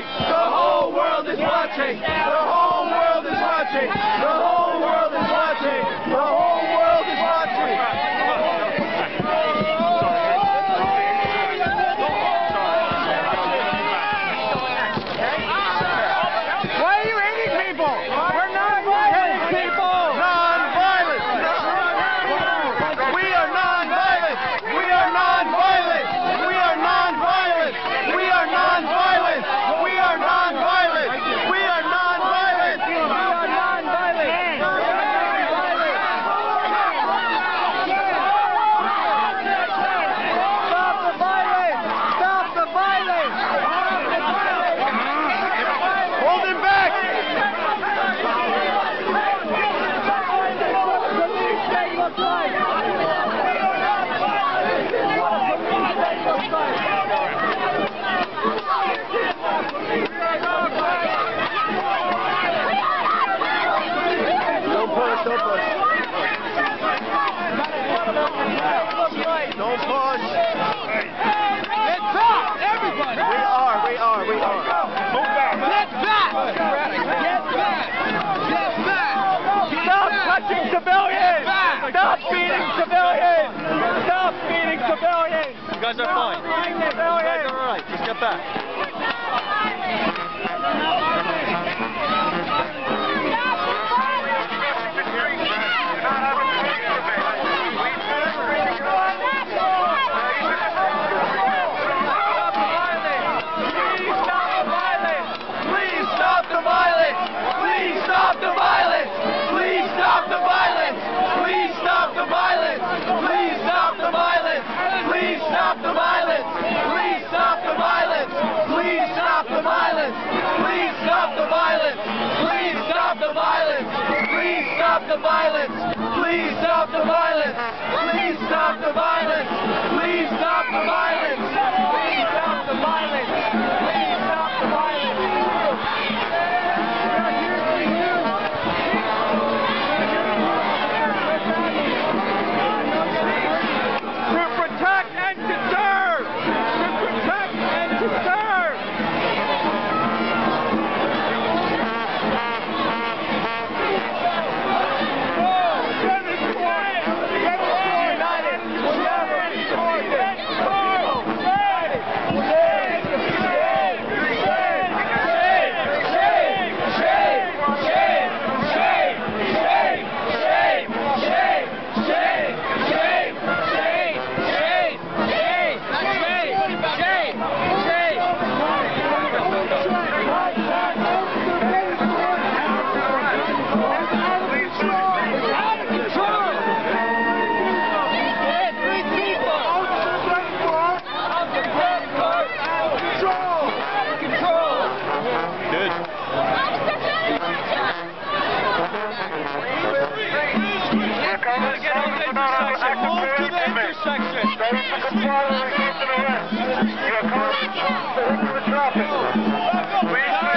watching. The whole world is watching. The whole world is watching. The whole are. You guys are alright. Just get back. the violence! Please stop the violence! Please stop the violence! Please stop the violence! You're coming, you're coming traffic.